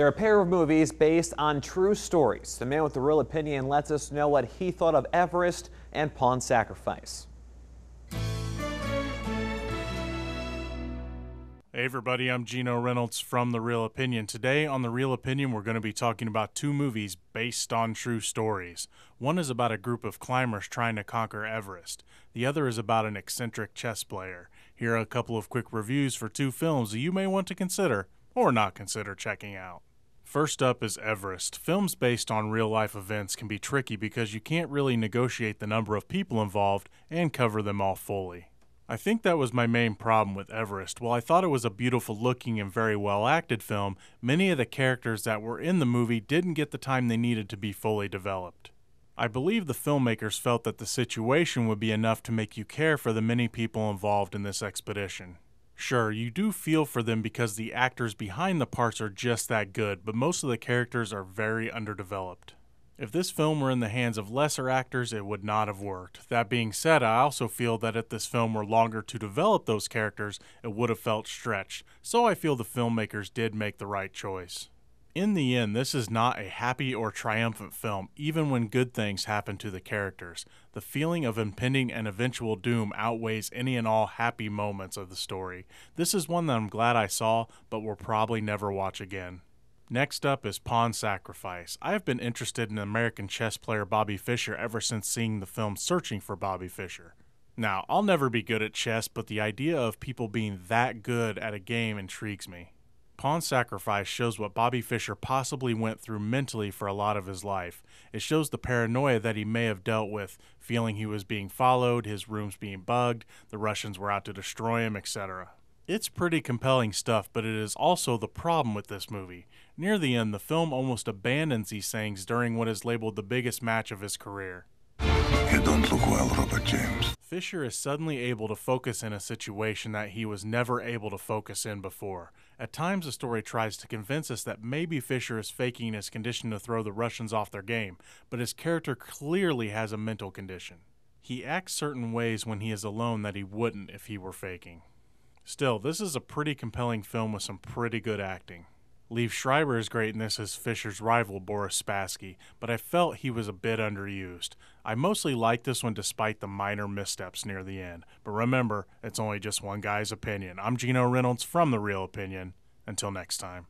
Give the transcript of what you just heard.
They're a pair of movies based on true stories. The man with the reel opinion lets us know what he thought of Everest and Pawn Sacrifice. Hey everybody, I'm Geno Reynolds from The Reel Opinion. Today on The Reel Opinion, we're going to be talking about two movies based on true stories. One is about a group of climbers trying to conquer Everest. The other is about an eccentric chess player. Here are a couple of quick reviews for two films that you may want to consider or not consider checking out. First up is Everest. Films based on real life events can be tricky because you can't really negotiate the number of people involved and cover them all fully. I think that was my main problem with Everest. While I thought it was a beautiful looking and very well acted film, many of the characters that were in the movie didn't get the time they needed to be fully developed. I believe the filmmakers felt that the situation would be enough to make you care for the many people involved in this expedition. Sure, you do feel for them because the actors behind the parts are just that good, but most of the characters are very underdeveloped. If this film were in the hands of lesser actors, it would not have worked. That being said, I also feel that if this film were longer to develop those characters, it would have felt stretched, so I feel the filmmakers did make the right choice. In the end, this is not a happy or triumphant film, even when good things happen to the characters. The feeling of impending and eventual doom outweighs any and all happy moments of the story. This is one that I'm glad I saw, but will probably never watch again. Next up is Pawn Sacrifice. I have been interested in American chess player Bobby Fischer ever since seeing the film Searching for Bobby Fischer. Now, I'll never be good at chess, but the idea of people being that good at a game intrigues me. Pawn Sacrifice shows what Bobby Fischer possibly went through mentally for a lot of his life. It shows the paranoia that he may have dealt with, feeling he was being followed, his rooms being bugged, the Russians were out to destroy him, etc. It's pretty compelling stuff, but it is also the problem with this movie. Near the end, the film almost abandons these sayings during what is labeled the biggest match of his career. You don't look well, Robert James. Fischer is suddenly able to focus in a situation that he was never able to focus in before. At times, the story tries to convince us that maybe Fischer is faking his condition to throw the Russians off their game, but his character clearly has a mental condition. He acts certain ways when he is alone that he wouldn't if he were faking. Still, this is a pretty compelling film with some pretty good acting. Liev Schreiber is great in this as Fischer's rival Boris Spassky, but I felt he was a bit underused. I mostly liked this one despite the minor missteps near the end. But remember, it's only just one guy's opinion. I'm Geno Reynolds from The Reel Opinion. Until next time.